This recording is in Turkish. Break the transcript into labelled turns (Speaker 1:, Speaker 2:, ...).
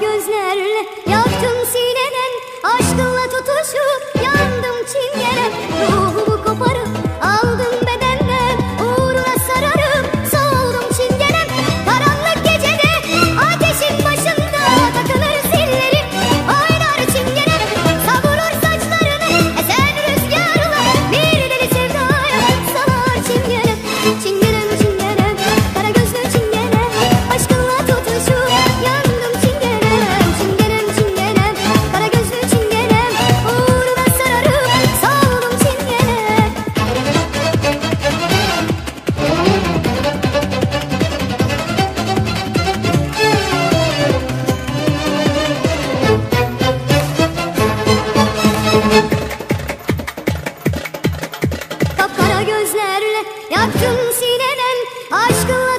Speaker 1: gözlerle yaktın seni. Yaktım sinemem aşkınla